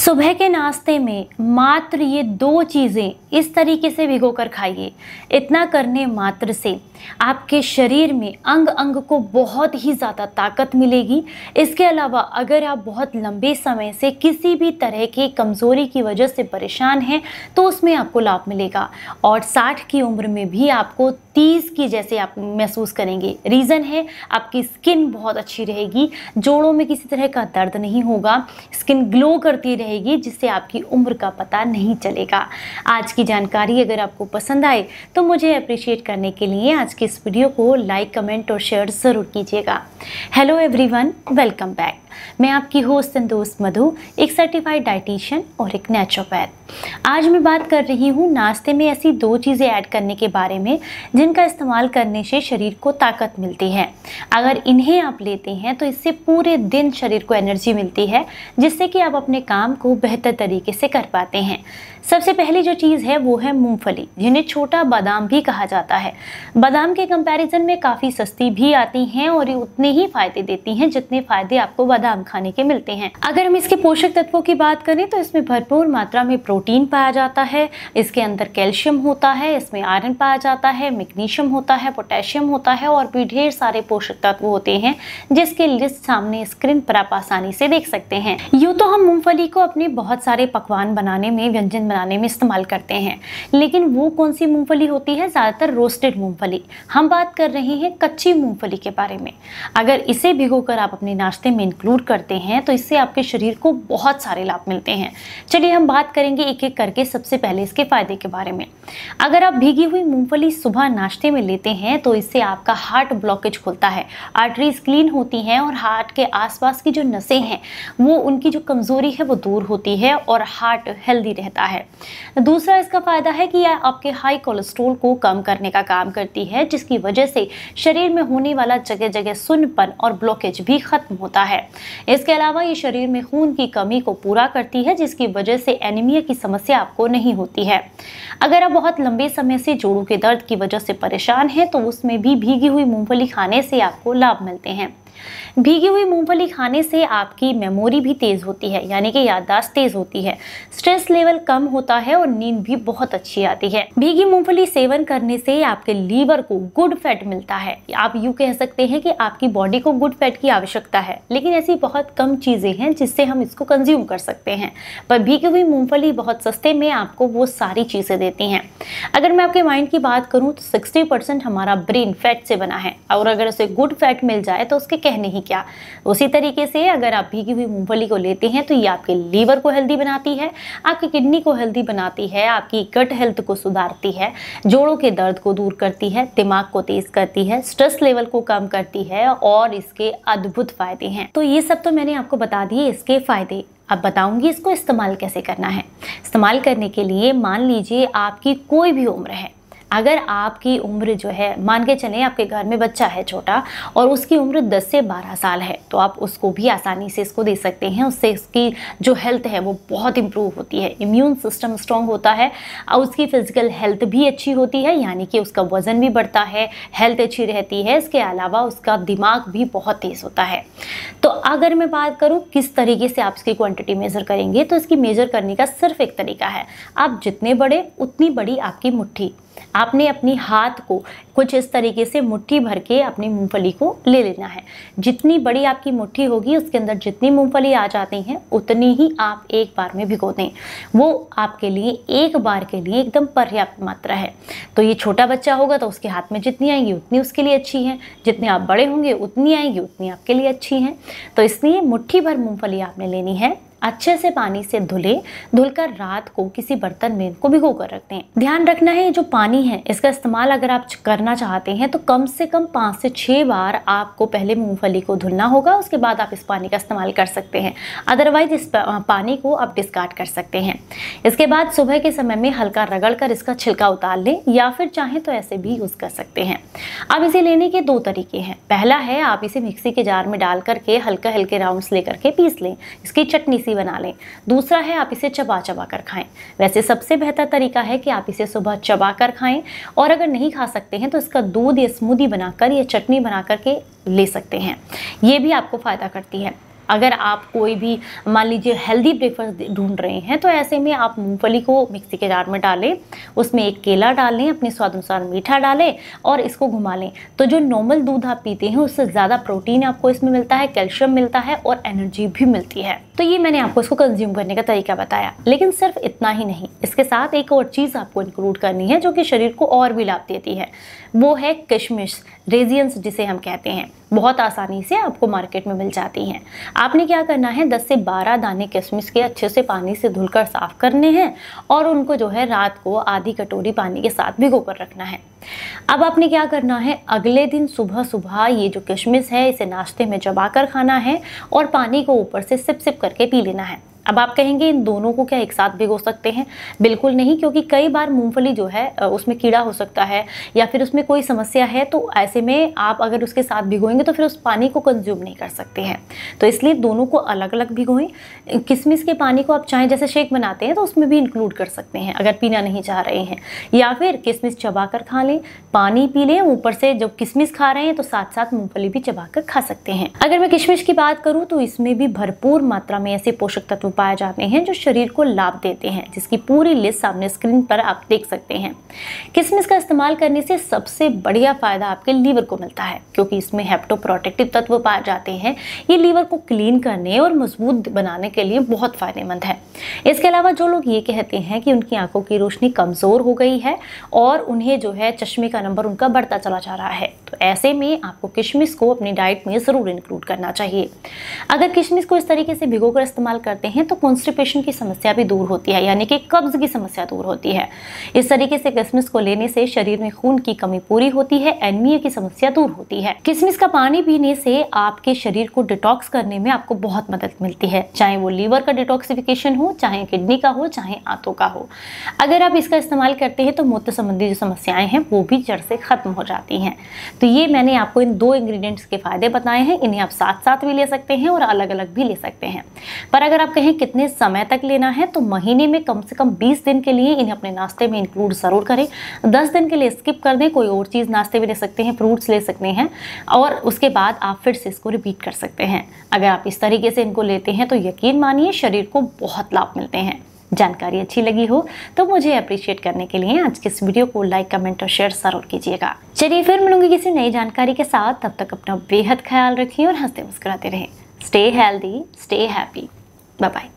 सुबह के नाश्ते में मात्र ये दो चीज़ें इस तरीके से भिगोकर खाइए। इतना करने मात्र से आपके शरीर में अंग अंग को बहुत ही ज़्यादा ताकत मिलेगी। इसके अलावा अगर आप बहुत लंबे समय से किसी भी तरह की कमज़ोरी की वजह से परेशान हैं तो उसमें आपको लाभ मिलेगा। और 60 की उम्र में भी आपको 30 की जैसे आप महसूस करेंगे। रीज़न है, आपकी स्किन बहुत अच्छी रहेगी, जोड़ों में किसी तरह का दर्द नहीं होगा, स्किन ग्लो करती रहेगी जिससे आपकी उम्र का पता नहीं चलेगा। आज की जानकारी अगर आपको पसंद आए तो मुझे अप्रिशिएट करने के लिए आज की इस वीडियो को लाइक कमेंट और शेयर ज़रूर कीजिएगा। हेलो एवरीवन वेलकम बैक मैं आपकी होस्ट एंड दोस्त मधु, एक सर्टिफाइड डाइटिशियन और एक नेचुरोपैथ आज मैं बात कर रही हूँ नाश्ते में ऐसी दो चीज़ें ऐड करने के बारे में, जिनका इस्तेमाल करने से शरीर को ताकत मिलती है। अगर इन्हें आप लेते हैं तो इससे पूरे दिन शरीर को एनर्जी मिलती है, जिससे कि आप अपने काम को बेहतर तरीके से कर पाते हैं। सबसे पहली जो चीज़ है, वो है मूंगफली, जिन्हें छोटा बादाम भी कहा जाता है। बादाम के कंपैरिजन में काफ़ी सस्ती भी आती हैं और उतने ही फ़ायदे देती हैं जितने फ़ायदे आपको बादाम खाने के मिलते हैं। अगर हम इसके पोषक तत्वों की बात करें तो इसमें भरपूर मात्रा में प्रोटीन पाया जाता है। इसके अंदर कैल्शियम होता है, इसमें आयरन पाया जाता है, मैग्नीशियम होता है, पोटेशियम होता है और भी ढेर सारे पोषक तत्व होते हैं, जिसके लिस्ट सामने स्क्रीन पर आप आसानी से देख सकते हैं। यूँ तो हम मूंगफली को अपने बहुत सारे पकवान बनाने में, व्यंजन बनाने में इस्तेमाल करते हैं, लेकिन वो कौन सी मूंगफली होती है? ज़्यादातर रोस्टेड मूंगफली। हम बात कर रहे हैं कच्ची मूंगफली के बारे में। अगर इसे भिगोकर आप अपने नाश्ते में इंक्लूड करते हैं तो इससे आपके शरीर को बहुत सारे लाभ मिलते हैं। चलिए हम बात करेंगे एक एक करके सबसे पहले इसके फ़ायदे के बारे में। अगर आप भीगी हुई मूंगफली सुबह नाश्ते में लेते हैं तो इससे आपका हार्ट ब्लॉकेज खुलता है, आर्टरीज क्लीन होती हैं और हार्ट के आसपास की जो नसें हैं, वो उनकी जो कमज़ोरी है वो दूर होती है और हार्ट हेल्दी रहता है। दूसरा इसका फ़ायदा है कि यह आपके हाई कोलेस्ट्रोल को कम करने का काम करती है, जिसकी वजह से शरीर में होने वाला जगह जगह सुनपन और ब्लॉकेज भी खत्म होता है। इसके अलावा ये शरीर में खून की कमी को पूरा करती है, जिसकी वजह से एनीमिया की समस्या आपको नहीं होती है। अगर आप बहुत लंबे समय से जोड़ों के दर्द की वजह से परेशान हैं तो उसमें भी भीगी हुई मूंगफली खाने से आपको लाभ मिलते हैं। भीगी हुई मूंगफली खाने से आपकी मेमोरी भी तेज़ होती है, यानी कि याददाश्त तेज़ होती है। स्ट्रेस लेवल कम होता है और नींद भी बहुत अच्छी आती है। भीगी मूंगफली सेवन करने से आपके लीवर को गुड फैट मिलता है। आप यूँ कह सकते हैं कि आपकी बॉडी को गुड फैट की आवश्यकता है, लेकिन ऐसी बहुत कम चीज़ें हैं जिससे हम इसको कंज्यूम कर सकते हैं। पर भीगी हुई मूंगफली बहुत सस्ते में आपको वो सारी चीज़ें देती हैं। अगर मैं आपके माइंड की बात करूँ तो सिक्सटी हमारा ब्रेन फैट से बना है। और अगर उसे गुड फैट मिल जाए तो उसके कहने ही क्या। उसी तरीके से अगर आप भीगी हुई मूंगफली को लेते हैं तो ये आपके लीवर को हेल्दी बनाती है, आपकी किडनी को हेल्दी बनाती है, आपकी गट हेल्थ को सुधारती है, जोड़ों के दर्द को दूर करती है, दिमाग को तेज करती है, स्ट्रेस लेवल को कम करती है और इसके अद्भुत फ़ायदे हैं। तो ये सब तो मैंने आपको बता दिए इसके फ़ायदे। अब बताऊँगी इसको इस्तेमाल कैसे करना है। इस्तेमाल करने के लिए मान लीजिए आपकी कोई भी उम्र है अगर आपकी उम्र जो है, मान के चलें आपके घर में बच्चा है छोटा और उसकी उम्र 10 से 12 साल है तो आप उसको भी आसानी से इसको दे सकते हैं। उससे उसकी जो हेल्थ है, वो बहुत इम्प्रूव होती है। इम्यून सिस्टम स्ट्रॉन्ग होता है और उसकी फ़िज़िकल हेल्थ भी अच्छी होती है, यानी कि उसका वज़न भी बढ़ता है हेल्थ अच्छी रहती है। इसके अलावा उसका दिमाग भी बहुत तेज़ होता है। तो अगर मैं बात करूँ किस तरीके से आप इसकी क्वान्टिटी मेज़र करेंगे तो इसकी मेज़र करने का सिर्फ़ एक तरीका है। आप जितने बड़े, उतनी बड़ी आपकी मुट्ठी। आपने अपनी हाथ को कुछ इस तरीके से मुट्ठी भर के अपनी मूंगफली को ले लेना है। जितनी बड़ी आपकी मुट्ठी होगी, उसके अंदर जितनी मूंगफली आ जाती हैं, उतनी ही आप एक बार में भिगो दें। वो आपके लिए एक बार के लिए एकदम पर्याप्त मात्रा है। तो ये छोटा बच्चा होगा तो उसके हाथ में जितनी आएँगी, उतनी उसके लिए अच्छी है। जितने आप बड़े होंगे, उतनी आएँगी, उतनी आपके लिए अच्छी हैं। तो इसलिए मुट्ठी भर मूँगफली आपने लेनी है। अच्छे से पानी से धुले, धुलकर रात को किसी बर्तन में इनको भिगो कर रखते हैं। ध्यान रखना है जो पानी है, इसका इस्तेमाल अगर आप करना चाहते हैं तो कम से कम पाँच से छः बार आपको पहले मूंगफली को धुलना होगा, उसके बाद आप इस पानी का इस्तेमाल कर सकते हैं। अदरवाइज़ इस पानी को आप डिस्कार्ड कर सकते हैं। इसके बाद सुबह के समय में हल्का रगड़ कर इसका छिलका उतार लें, या फिर चाहें तो ऐसे भी यूज़ कर सकते हैं। अब इसे लेने के दो तरीके हैं। पहला है, आप इसे मिक्सी के जार में डाल करके हल्के हल्के राउंड्स लेकर के पीस लें। इसकी चटनी बना लें। दूसरा है, आप इसे चबा चबा कर खाएँ। वैसे सबसे बेहतर तरीका है कि आप इसे सुबह चबा कर खाएँ और अगर नहीं खा सकते हैं तो इसका दूध या स्मूदी बनाकर या चटनी बना करके ले सकते हैं। ये भी आपको फ़ायदा करती है। अगर आप कोई भी, मान लीजिए हेल्दी ब्रेकफास्ट ढूंढ रहे हैं तो ऐसे में आप मूंगफली को मिक्सी के जार में डालें, उसमें एक केला डाल, अपने स्वाद अनुसार मीठा डालें और इसको घुमा लें। तो जो नॉर्मल दूध आप पीते हैं, उससे ज़्यादा प्रोटीन आपको इसमें मिलता है कैल्शियम मिलता है और एनर्जी भी मिलती है। तो ये मैंने आपको इसको कंज्यूम करने का तरीका बताया। लेकिन सिर्फ़ इतना ही नहीं, इसके साथ एक और चीज़ आपको इंक्लूड करनी है, जो कि शरीर को और भी लाभ देती है। वो है किशमिश रेजियंस जिसे हम कहते हैं। बहुत आसानी से आपको मार्केट में मिल जाती हैं। आपने क्या करना है? 10 से 12 दाने किशमिश के अच्छे से पानी से धुलकर साफ़ करने हैं और उनको जो है रात को आधी कटोरी पानी के साथ भिगो कर रखना है। अब आपने क्या करना है? अगले दिन सुबह सुबह ये जो किशमिश है, इसे नाश्ते में चबाकर खाना है और पानी को ऊपर से सिप सिप करके पी लेना है। अब आप कहेंगे इन दोनों को क्या एक साथ भिगो सकते हैं? बिल्कुल नहीं, क्योंकि कई बार मूंगफली जो है उसमें कीड़ा हो सकता है या फिर उसमें कोई समस्या है तो ऐसे में आप अगर उसके साथ भिगोएँगे तो फिर उस पानी को कंज्यूम नहीं कर सकते हैं। तो इसलिए दोनों को अलग अलग भिगोएँ किसमिस के पानी को आप चाहें, जैसे शेक बनाते हैं तो उसमें भी इंक्लूड कर सकते हैं, अगर पीना नहीं चाह रहे हैं। या फिर किसमिस चबा कर खा लें, पानी पी लें, ऊपर से जब किसमिस खा रहे हैं तो साथ साथ मूँगफली भी चबा कर खा सकते हैं। अगर मैं किशमिश की बात करूँ तो इसमें भी भरपूर मात्रा में ऐसे पोषक तत्व पाए जाते हैं, जो शरीर को लाभ देते हैं, जिसकी पूरी लिस्ट सामने स्क्रीन पर आप देख सकते हैं। किसमिस का इस्तेमाल करने से सबसे बढ़िया फ़ायदा आपके लीवर को मिलता है, क्योंकि इसमें हेप्टोप्रोटेक्टिव तत्व पाए जाते हैं। ये लीवर को क्लीन करने और मज़बूत बनाने के लिए बहुत फ़ायदेमंद है। इसके अलावा जो लोग ये कहते हैं कि उनकी आँखों की रोशनी कमज़ोर हो गई है और उन्हें जो है चश्मे का नंबर उनका बढ़ता चला जा रहा है। ऐसे में आपको किशमिश को अपनी डाइट में ज़रूर इंक्लूड करना चाहिए। अगर किशमिश को इस तरीके से भिगोकर इस्तेमाल करते हैं तो कॉन्स्टिपेशन की समस्या भी दूर होती है, यानी कि कब्ज की समस्या दूर होती है। इस तरीके से किसमिस को लेने से शरीर में खून की कमी पूरी होती है एनमिया की समस्या दूर होती है। किसमिस का पानी पीने से आपके शरीर को डिटॉक्स करने में आपको बहुत मदद मिलती है, चाहे वो लीवर का डिटॉक्सिफिकेशन हो, चाहे किडनी का हो, चाहे आंतों का हो। अगर आप इसका इस्तेमाल करते हैं तो मूत्र संबंधी जो समस्याएँ हैं, वो भी जड़ से खत्म हो जाती हैं। तो ये मैंने आपको इन दो इंग्रेडिएंट्स के फ़ायदे बताए हैं, इन्हें आप साथ साथ भी ले सकते हैं और अलग अलग भी ले सकते हैं। पर अगर आप कहें कितने समय तक लेना है तो महीने में कम से कम 20 दिन के लिए इन्हें अपने नाश्ते में इंक्लूड ज़रूर करें। 10 दिन के लिए स्किप कर दें, कोई और चीज़ नाश्ते में ले सकते हैं फ्रूट्स ले सकते हैं, और उसके बाद आप फिर से इसको रिपीट कर सकते हैं। अगर आप इस तरीके से इनको लेते हैं तो यकीन मानिए शरीर को बहुत लाभ मिलते हैं। जानकारी अच्छी लगी हो तो मुझे अप्रिशिएट करने के लिए आज के इस वीडियो को लाइक कमेंट और शेयर ज़रूर कीजिएगा। चलिए फिर मिलूँगी किसी नई जानकारी के साथ। तब तक अपना बेहद ख्याल रखिए और हँसते मुस्कुराते रहें। Stay healthy stay happy bye bye